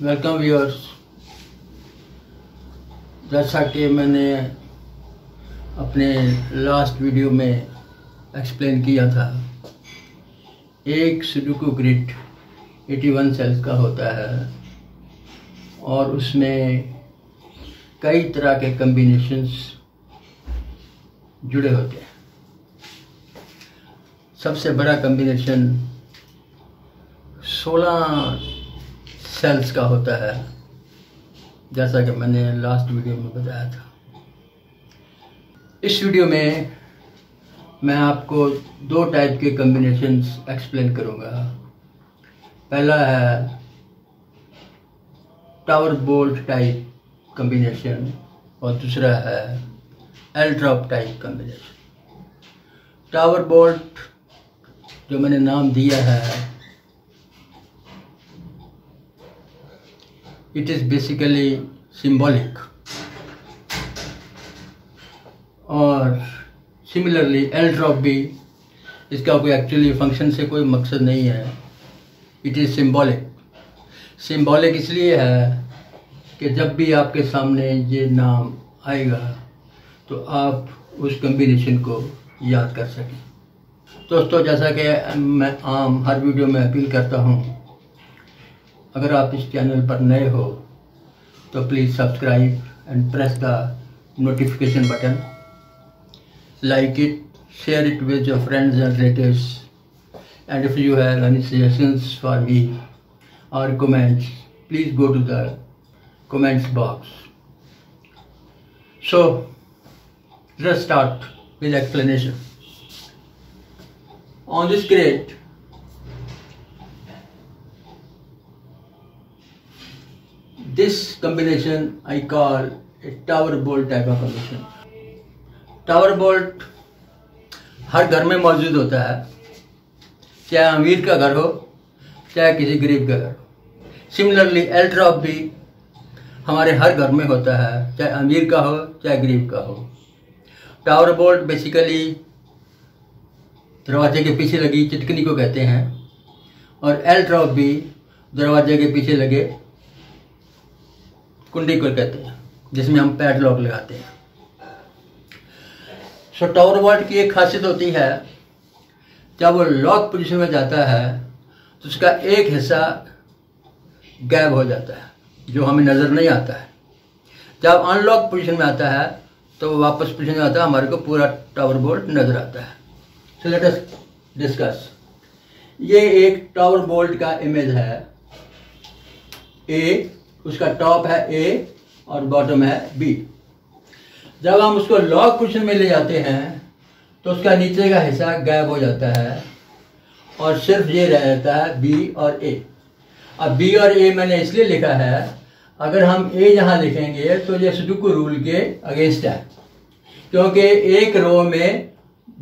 Welcome viewers. जैसा कि मैंने अपने लास्ट वीडियो में एक्सप्लेन किया था, एक सुडुकू ग्रिड 81 सेल्स का होता है और उसमें कई तरह के कम्बिनेशंस जुड़े होते हैं। सबसे बड़ा कम्बिनेशन 16 सेल्स का होता है। जैसा कि मैंने लास्ट वीडियो में बताया था। इस वीडियो में मैं आपको दो टाइप के कम्बिनेशंस एक्सप्लेन करूँगा। पहला है टावर बोल्ट टाइप कम्बिनेशन और दूसरा है L drop type combination tower bolt जो मैंने नाम दिया है इट इज़ बेसिकली सिंबॉलिक और सिमिलरली एल ड्रॉप भी इसका कोई एक्चुअली फ़ंक्शन से कोई मकसद नहीं है. इट इज़ सिंबॉलिक सिंबॉलिक इसलिए है कि जब भी आपके सामने ये नाम आएगा तो आप उस कम्बिनेशन को याद कर सकें। दोस्तों, जैसा कि मैं आम हर वीडियो में अपील करता हूँ अगर आप इस चैनल पर नए हो तो please subscribe and press the notification button like it share it with your friends and relative and if you have any suggestions for me और comments please go to the comments box so start with explanation on this great this combination, I call a tower bolt type of combination. Tower bolt हर घर में मौजूद होता है। चाहे अमीर का घर हो, चाहे किसी गरीब का घर हो। सिमिलरली एल ड्रॉप भी हमारे हर घर में होता है, चाहे अमीर का हो, चाहे गरीब का हो। टावर बोल्ट बेसिकली दरवाजे के पीछे लगी चिटकनी को कहते हैं। और एल ड्रॉप भी दरवाजे के पीछे लगे कुंडी को कहते हैं, जिसमें हम पैड लॉक लगाते हैं। सो टावर बोल्ट की एक खासियत होती है, जब वो लॉक पोजीशन में जाता है तो उसका एक हिस्सा गैब हो जाता है, जो हमें नज़र नहीं आता है। जब अनलॉक पोजीशन में आता है तो वापस पोजीशन में आता है, हमारे को पूरा टावर बोल्ट नज़र आता है। सो लेट अस डिस्कस ये एक टावर बोल्ट का इमेज है। ए उसका टॉप है ए और बॉटम है बी जब हम उसको लॉक पोजिशन में ले जाते हैं तो उसका नीचे का हिस्सा गायब हो जाता है और सिर्फ़ ये रह जाता है बी और ए अब बी और ए मैंने इसलिए लिखा है, अगर हम ए यहाँ लिखेंगे तो ये सुडुकू रूल के अगेंस्ट है, क्योंकि एक रो में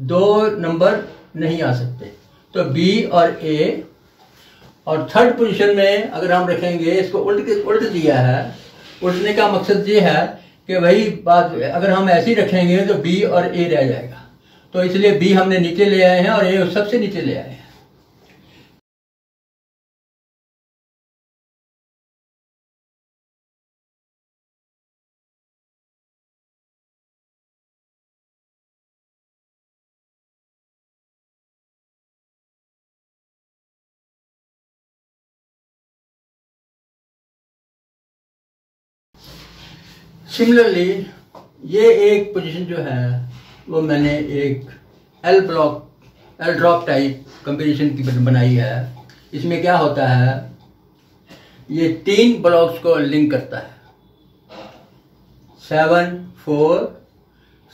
दो नंबर नहीं आ सकते। तो बी और ए और थर्ड पोजीशन में अगर हम रखेंगे, इसको उल्ट के, उल्ट दिया है। उल्टने का मकसद ये है कि वही बात, अगर हम ऐसे ही रखेंगे तो बी और ए रह जाएगा। तो इसलिए बी हमने नीचे ले आए हैं और ए सबसे नीचे ले आए हैं। सिमिलरली ये एक पोजीशन जो है, वो मैंने एक L block L drop type combination की बनाई है। इसमें क्या होता है, ये तीन ब्लॉक्स को लिंक करता है। Seven four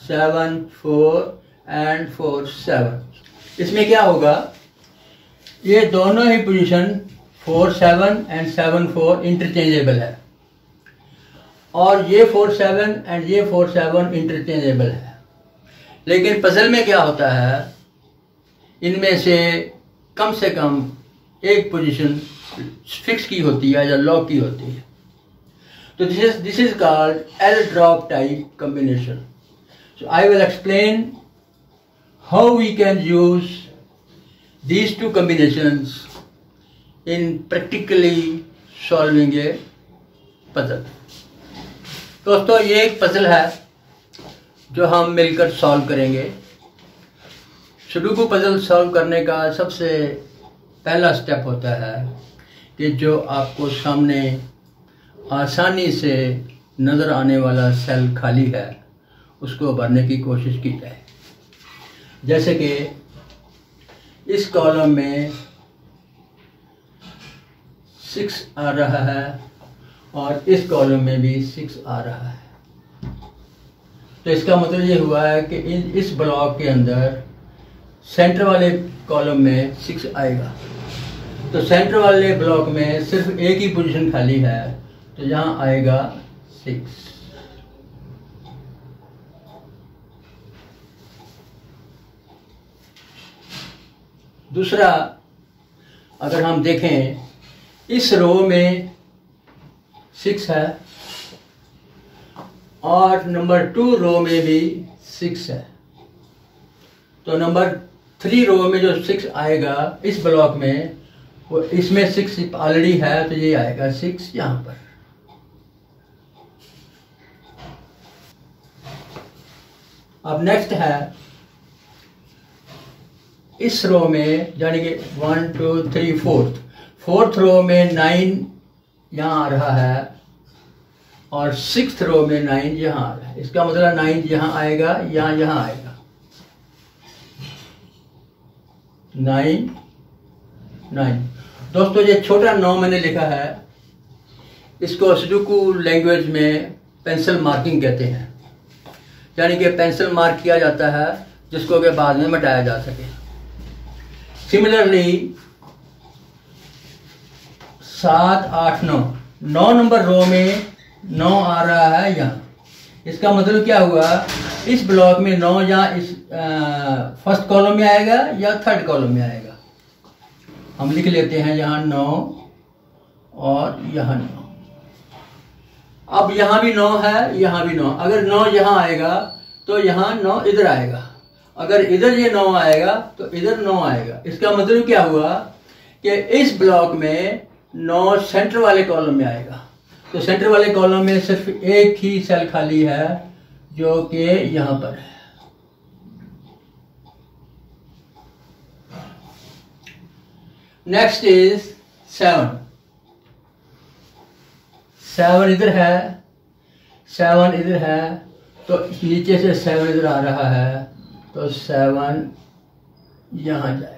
seven four and four seven इसमें क्या होगा, ये दोनों ही position four seven and seven four interchangeable है। और ये फोर सेवन एंड ये फोर सेवन इंटरचेंजेबल है। लेकिन पजल में क्या होता है? इनमें से कम से कम एक पोजीशन फिक्स की होती है या लॉक की होती है। तो this is this is called L drop type combination so I will explain how we can use these two combinations in practically solving a puzzle दोस्तों, ये एक पजल है जो हम मिलकर सॉल्व करेंगे। सुडुकू पजल सॉल्व करने का सबसे पहला स्टेप होता है कि जो आपको सामने आसानी से नज़र आने वाला सेल खाली है, उसको भरने की कोशिश की जाए। जैसे कि इस कॉलम में सिक्स आ रहा है। और इस कॉलम में भी सिक्स आ रहा है। तो इसका मतलब ये हुआ है कि इस ब्लॉक के अंदर सेंटर वाले कॉलम में सिक्स आएगा। तो सेंटर वाले ब्लॉक में सिर्फ़ एक ही पोजीशन खाली है तो यहाँ आएगा सिक्स दूसरा, अगर हम देखें, इस रो में सिक्स है। और नंबर टू रो में भी सिक्स है। तो नंबर थ्री रो में जो सिक्स आएगा, इस ब्लॉक में, वो इसमें सिक्स ऑलरेडी है तो ये आएगा सिक्स यहाँ पर। अब नेक्स्ट है, इस रो में, यानी कि one two three fourth fourth row में नाइन यहाँ आ रहा है और सिक्स रो में नाइन यहाँ आ रहा है। इसका मतलब नाइन यहाँ आएगा या यहाँ आएगा। नाइन नाइन दोस्तों, ये छोटा नौ मैंने लिखा है। इसको सुडुकू लैंग्वेज में पेंसिल मार्किंग कहते हैं। यानी कि पेंसिल मार्क किया जाता है, जिसको के बाद में मिटाया जा सके। सिमिलरली सात, आठ, नौ। नौ नंबर रो में नौ आ रहा है यहाँ। इसका मतलब क्या हुआ? इस ब्लॉक में नौ या इस फ़र्स्ट कॉलम में आएगा या थर्ड कॉलम में आएगा? हम लिख लेते हैं यहाँ नौ और यहाँ नौ। अब यहाँ भी नौ है, यहाँ भी नौ। अगर नौ यहाँ आएगा तो यहाँ नौ इधर आएगा। अगर इधर ये नौ आएगा तो इधर नौ आएगा। इसका मतलब क्या हुआ? कि इस ब्लॉक में नौ सेंटर वाले कॉलम में आएगा। तो सेंटर वाले कॉलम में सिर्फ़ एक ही सेल खाली है, जो कि यहाँ पर है। नेक्स्ट इज़ सेवन सेवन इधर है सेवन इधर है तो नीचे से सेवन इधर आ रहा है तो सेवन यहाँ जाएगा।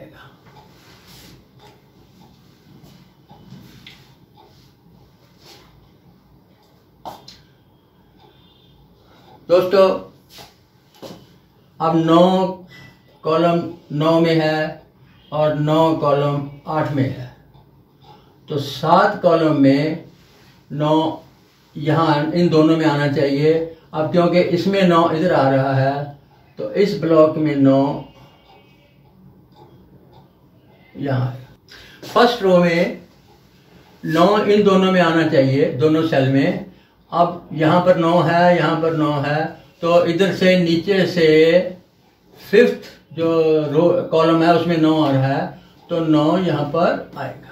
दोस्तों, अब नौ कॉलम नौ में है और नौ कॉलम आठ में है। तो सात कॉलम में नौ यहाँ, इन दोनों में आना चाहिए। अब क्योंकि इसमें नौ इधर आ रहा है तो इस ब्लॉक में नौ यहाँ फ़र्स्ट रो में नौ इन दोनों में आना चाहिए, दोनों सेल में। अब यहाँ पर नौ है, यहाँ पर नौ है। तो इधर से नीचे से फिफ्थ जो रो कॉलम है, उसमें नौ और है। तो नौ यहाँ पर आएगा।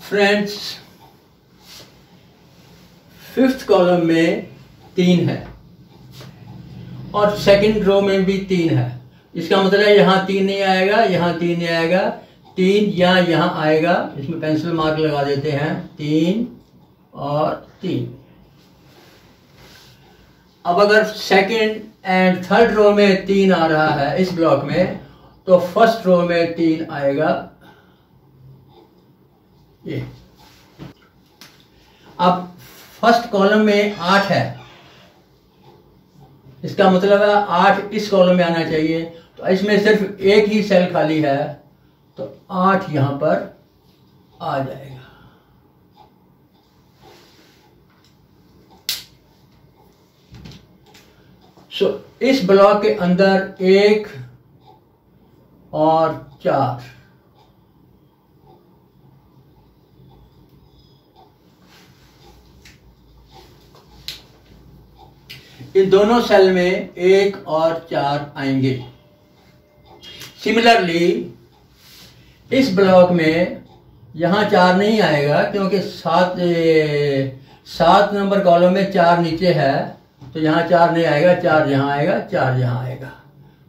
फ्रेंड्स फिफ्थ कॉलम में तीन है। और सेकंड रो में भी तीन है। इसका मतलब यहाँ तीन नहीं आएगा, यहाँ तीन नहीं आएगा। तीन या यहाँ आएगा। इसमें पेंसिल मार्क लगा देते हैं। तीन और तीन। अब अगर सेकंड एंड थर्ड रो में तीन आ रहा है इस ब्लॉक में तो फ़र्स्ट रो में तीन आएगा। ये। अब फ़र्स्ट कॉलम में आठ है। इसका मतलब है आठ इस कॉलम में आना चाहिए। तो इसमें सिर्फ़ एक ही सेल खाली है तो आठ यहाँ पर आ जाएगा। सो इस ब्लॉक के अंदर एक और चार। इन दोनों सेल में एक और चार आएँगे। सिमिलरली इस ब्लॉक में यहाँ चार नहीं आएगा, क्योंकि सात सात नंबर कॉलम में चार नीचे है तो यहाँ चार नहीं आएगा, चार यहाँ आएगा, चार यहाँ आएगा।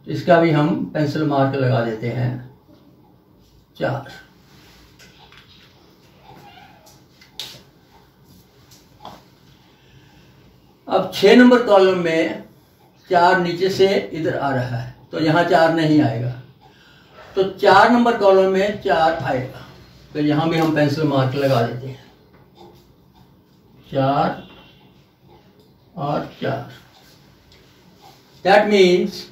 तो इसका भी हम पेंसिल मार्क लगा देते हैं, चार। अब छह नंबर कॉलम में चार नीचे से इधर आ रहा है तो यहाँ चार नहीं आएगा। तो चार नंबर कॉलम में चार आएगा। तो यहाँ भी हम पेंसिल मार्क लगा देते हैं। चार और चार। दैट मीन्स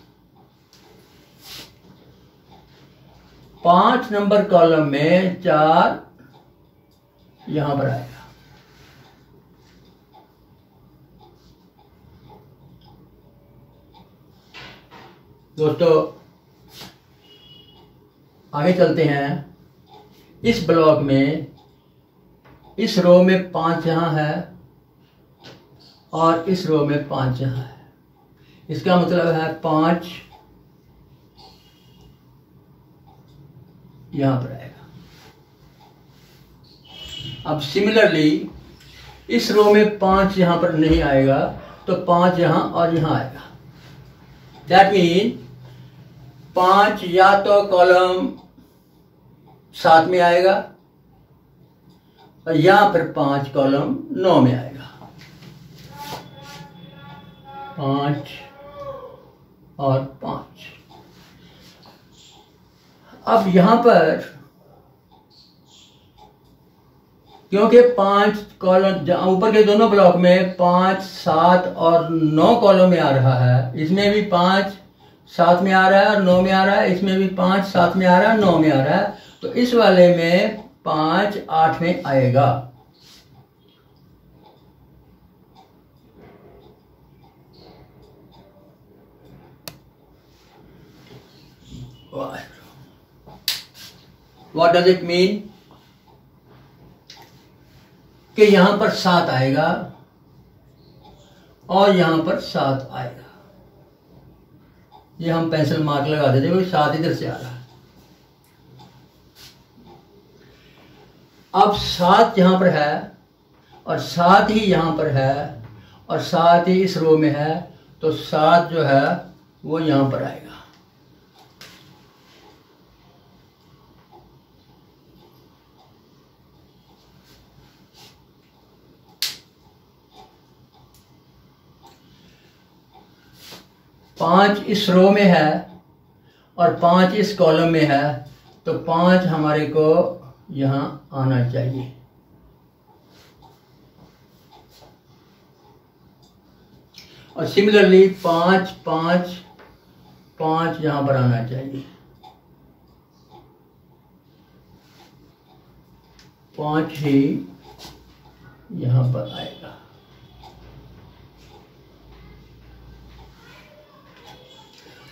पाँच नंबर कॉलम में चार यहाँ पर आएगा। दोस्तों आगे चलते हैं। इस ब्लॉक में, इस रो में पाँच यहाँ है और इस रो में पाँच यहाँ है। इसका मतलब है पाँच यहाँ पर आएगा। अब सिमिलरली इस रो में पाँच यहाँ पर नहीं आएगा तो पाँच यहाँ और यहाँ आएगा। दैट मीन पाँच या तो कॉलम सात में आएगा और यहाँ पर पाँच कॉलम नौ में आएगा। पाँच और पाँच। अब यहाँ पर क्योंकि पाँच कॉलम, ऊपर के दोनों ब्लॉक में पाँच, सात और नौ कॉलम में आ रहा है, इसमें भी पाँच सात में आ रहा है और नौ में आ रहा है, इसमें भी पाँच, सात में आ रहा है, नौ में आ रहा है। तो इस वाले में पाँच, आठ में आएगा। वॉट डज इट मीन कि यहाँ पर सात आएगा और यहाँ पर सात आएगा। ये हम पेंसिल मार्क लगा देते क्योंकि सात इधर से आ रहा है। अब सात यहाँ पर है और सात ही यहाँ पर है और सात ही इस रो में है तो सात जो है वो यहाँ पर आएगा। पाँच इस रो में है और पाँच इस कॉलम में है तो पाँच हमारे को यहाँ आना चाहिए। और सिमिलरली पाँच पाँच पाँच यहाँ पर आना चाहिए। पाँच ही यहाँ पर आएगा।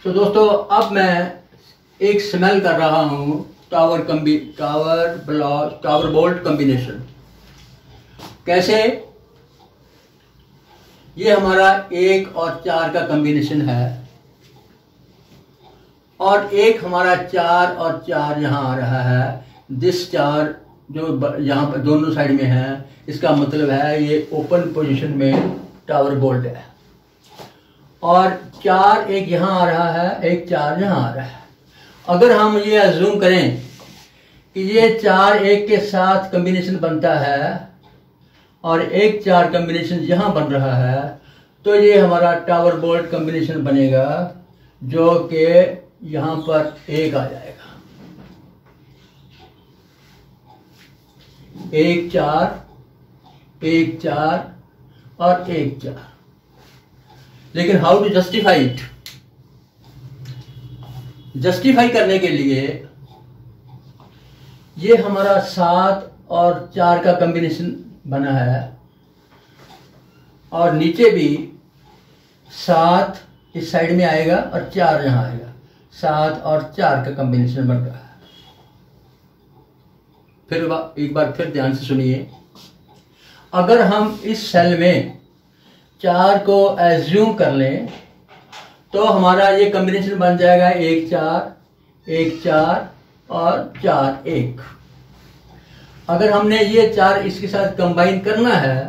तो दोस्तों, अब मैं एक स्मेल कर रहा हूँ tower combi tower block tower bolt combination कैसे? ये हमारा एक और चार का कॉम्बिनेशन है। और एक हमारा चार और चार यहाँ आ रहा है। दिस चार जो यहाँ पर दोनों साइड में है, इसका मतलब है ये ओपन पोजीशन में टावर बोल्ट है। और चार एक यहाँ आ रहा है, एक चार यहाँ आ रहा है। अगर हम ये जूम करें कि ये चार एक के साथ कम्बिनेशन बनता है और एक चार कम्बिनेशन यहाँ बन रहा है तो ये हमारा टावर बोल्ट कम्बिनेशन बनेगा, जो कि यहाँ पर एक आ जाएगा। एक चार एक चार और एक चार। लेकिन how to justify it justify करने के लिए ये हमारा सात और चार का कॉम्बिनेशन बना है और नीचे भी सात इस साइड में आएगा और चार यहाँ आएगा। सात और चार का कॉम्बिनेशन बन रहा है। फिर एक बार फिर ध्यान से सुनिए। अगर हम इस सेल में चार को एज्यूम कर लें तो हमारा ये कॉम्बिनेशन बन जाएगा एक चार एक चार और चार एक। अगर हमने ये चार इसके साथ कंबाइन करना है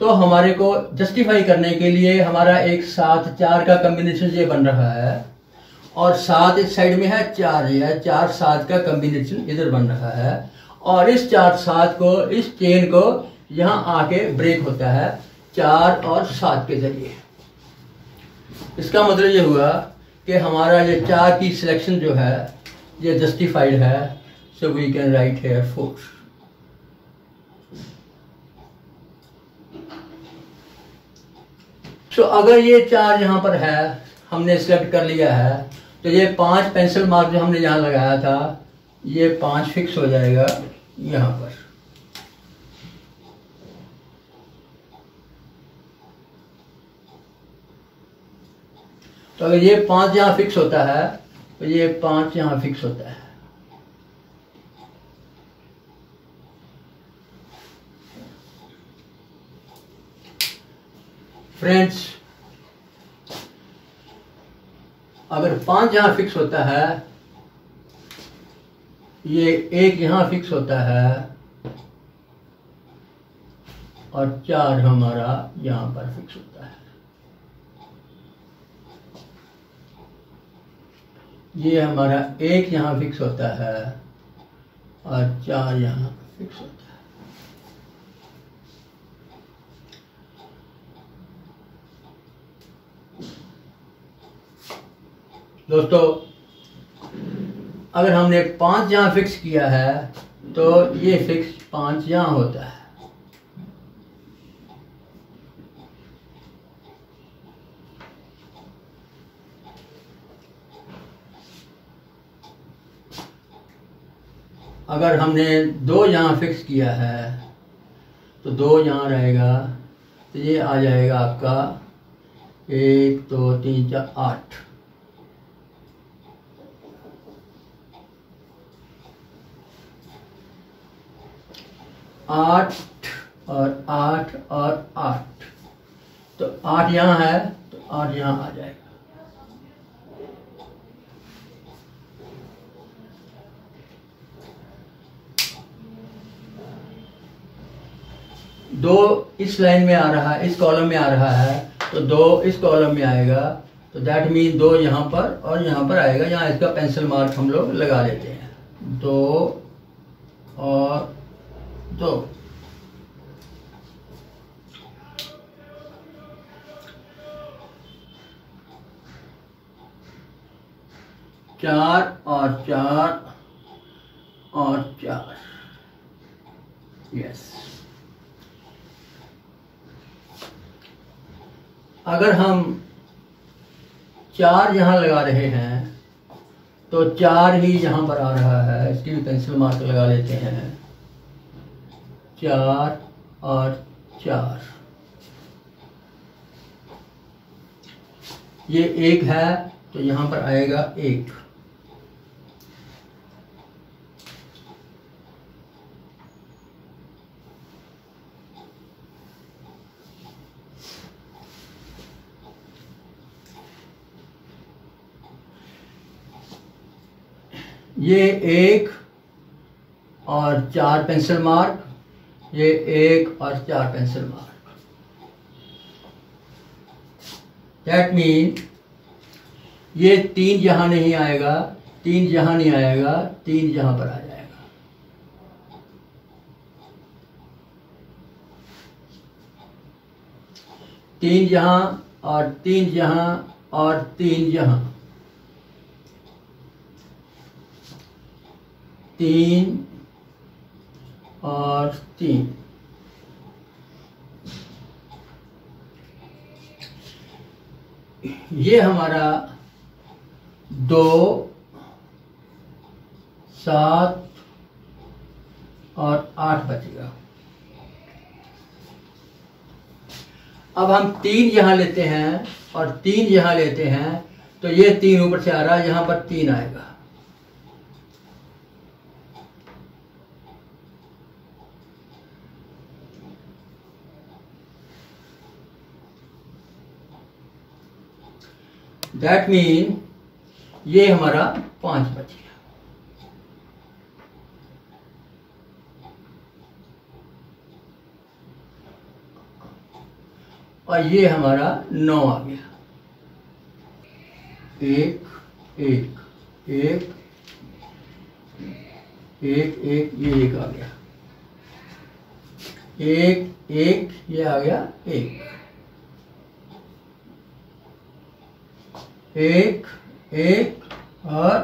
तो हमारे को जस्टिफाई करने के लिए हमारा एक सात चार का कॉम्बिनेशन ये बन रहा है, और सात इस साइड में है चार ये चार सात का कॉम्बिनेशन इधर बन रहा है, और इस चार सात को, इस चेन को यहाँ आके ब्रेक होता है। चार और सात के ज़रिए। इसका मतलब ये हुआ कि हमारा ये चार की सिलेक्शन जो है, ये जस्टिफाइड है so we can write here four so अगर ये चार यहाँ पर है, हमने सिलेक्ट कर लिया है तो ये पाँच पेंसिल मार्क जो हमने यहाँ लगाया था, ये पाँच फिक्स हो जाएगा यहाँ पर। तो अगर ये पाँच यहाँ फिक्स होता है तो ये पाँच यहाँ फिक्स होता है। फ्रेंड्स अगर पाँच यहाँ फिक्स होता है, ये एक यहाँ फिक्स होता है, और चार हमारा यहाँ पर फिक्स होता है। ये हमारा एक यहाँ फिक्स होता है और चार यहाँ फिक्स होता है। दोस्तों, अगर हमने पाँच यहाँ फिक्स किया है तो ये फिक्स पाँच यहाँ होता है। अगर हमने दो यहाँ फिक्स किया है तो दो यहाँ रहेगा तो ये आ जाएगा आपका एक दो तो, तीन चार आठ। आठ और आठ और आठ। तो आठ यहाँ है तो आठ यहाँ आ जाएगा। दो इस लाइन में आ रहा है, इस कॉलम में आ रहा है तो दो इस कॉलम में आएगा तो दैट मीन दो यहाँ पर और यहाँ पर आएगा, यहाँ इसका पेंसिल मार्क हम लोग लगा लेते हैं। दो और दो। चार और चार और चार। यस अगर हम चार यहाँ लगा रहे हैं तो चार ही यहाँ पर आ रहा है। इसकी भी पेंसिल मार्क लगा लेते हैं। चार और चार। ये एक है तो यहाँ पर आएगा एक। ये एक और चार पेंसिल मार्क ये एक और चार पेंसिल मार्क दैट मीन ये तीन यहाँ नहीं आएगा, तीन यहाँ नहीं आएगा, तीन यहाँ पर आ जाएगा. तीन यहाँ और तीन यहाँ और तीन यहाँ तीन और तीन। ये हमारा दो, सात और आठ बचेगा। अब हम तीन यहाँ लेते हैं और तीन यहाँ लेते हैं तो ये तीन ऊपर से आ रहा है, यहाँ पर तीन आएगा। That means ये हमारा पाँच बच गया। और ये हमारा नौ आ गया। एक एक एक एक एक, ये एक आ गया। एक एक, ये आ गया, एक। एक एक और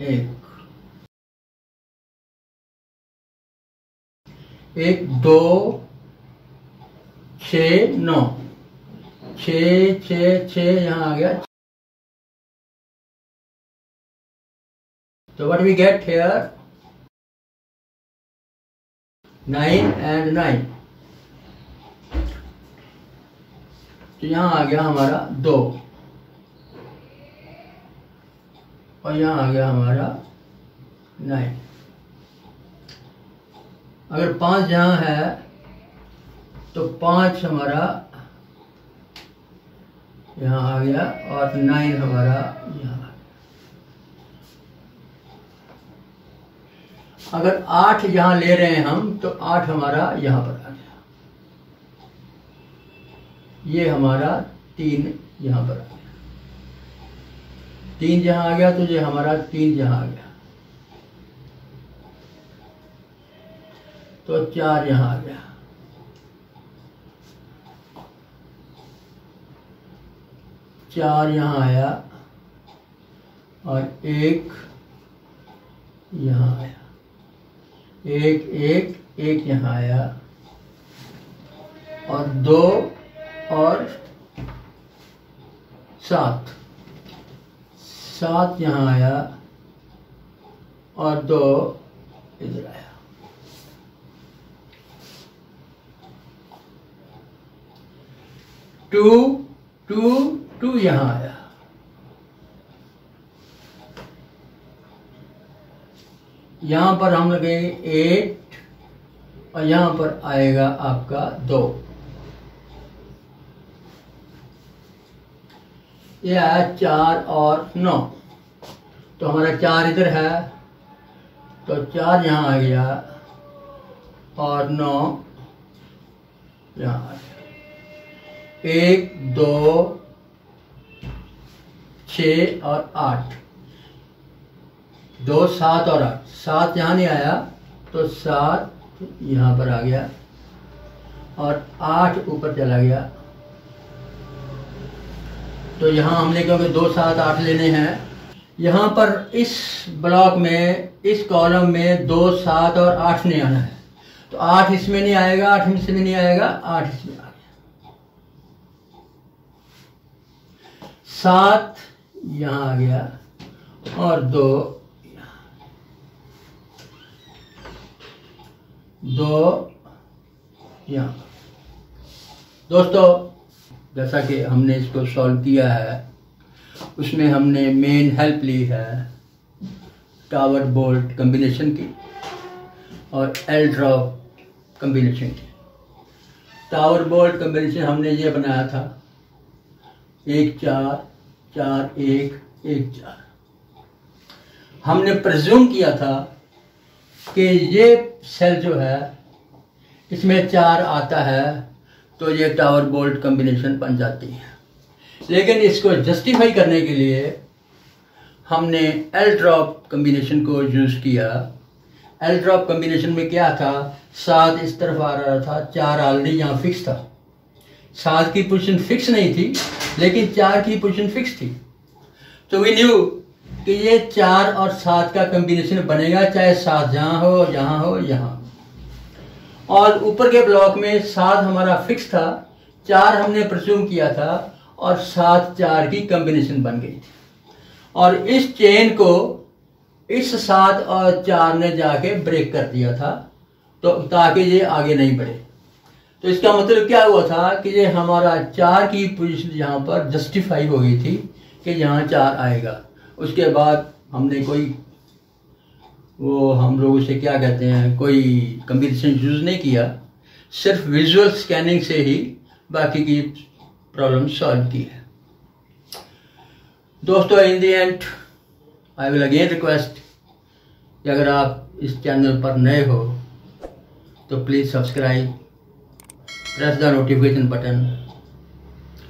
एक। एक, दो, छ, नौ। छ छ छ यहाँ आ गया। तो what we get here? Nine and nine तो यहाँ आ गया हमारा दो। और यहाँ आ गया हमारा नाइन अगर पाँच यहाँ है तो पाँच हमारा यहाँ आ गया और नाइन हमारा यहाँ अगर आठ यहाँ ले रहे हैं हम तो आठ हमारा यहाँ पर आ गया। ये हमारा तीन यहाँ पर आ गया। तीन जहाँ आ गया तो ये हमारा तीन जहाँ आ गया। तो चार यहाँ आ गया। चार यहाँ आया और एक यहाँ आया। एक एक एक यहाँ आया और दो और सात। सात यहाँ आया और दो इधर आया। टू टू टू यहाँ आया। यहाँ पर हम लगेंगे एट और यहाँ पर आएगा आपका दो। ये आया चार और नौ। तो हमारा चार इधर है तो चार यहाँ आ गया, और नौ यहाँ आ गया। एक, दो छ और आठ। दो, सात और आठ। सात यहाँ नहीं आया तो सात यहाँ पर आ गया, और आठ ऊपर चला गया। तो यहाँ हमने क्योंकि दो सात आठ लेने हैं, यहाँ पर इस ब्लॉक में, इस कॉलम में दो सात और आठ नहीं आना है। तो आठ इसमें नहीं आएगा, आठ इसमें नहीं आएगा, आठ इसमें आ गया। सात यहाँ आ गया और दो यहाँ। दो यहाँ। दोस्तों जैसा कि हमने इसको सॉल्व किया है, उसमें हमने मेन हेल्प ली है टावर बोल्ट कम्बिनेशन की और एल ड्रॉप कम्बिनेशन की। टावर बोल्ट कम्बिनेशन हमने ये बनाया था, एक चार चार एक एक चार। हमने प्रज्यूम किया था कि ये सेल जो है, इसमें चार आता है तो ये टावर बोल्ट कॉम्बिनेशन बन जाती है। लेकिन इसको जस्टिफाई करने के लिए हमने एल ड्रॉप कॉम्बिनेशन को यूज़ किया। एल ड्रॉप कॉम्बिनेशन में क्या था? सात इस तरफ़ आ रहा था, चार ऑलरेडी यहाँ फिक्स था। सात की पोजीशन फिक्स नहीं थी, लेकिन चार की पोजीशन फिक्स थी। तो वी न्यू कि ये चार और सात का कॉम्बिनेशन बनेगा, चाहे सात जहाँ हो यहाँ हो, यहाँ और ऊपर के ब्लॉक में सात हमारा फिक्स था, चार हमने प्रज्यूम किया था और सात चार की कॉम्बिनेशन बन गई थी। और इस चेन को इस सात और चार ने जाके ब्रेक कर दिया था तो ताकि ये आगे नहीं बढ़े। तो इसका मतलब क्या हुआ था कि ये हमारा चार की पोजीशन यहाँ पर जस्टिफाई हो गई थी कि यहाँ चार आएगा। उसके बाद हमने कोई वो हम लोग उसे क्या कहते हैं, कोई कंप्यूटर यूज़ नहीं किया। सिर्फ़ विजुअल स्कैनिंग से ही बाकी की प्रॉब्लम सॉल्व की है। दोस्तों in the end I will again request कि अगर आप इस चैनल पर नए हो तो please subscribe press the notification button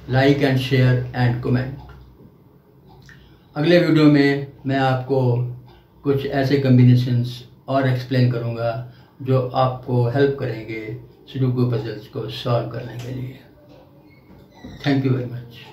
like and share and comment अगले वीडियो में मैं आपको कुछ ऐसे कम्बिनेशंस और एक्सप्लेन करूँगा जो आपको हेल्प करेंगे सुडोकू पजल्स को सॉल्व करने के लिए। Thank you very much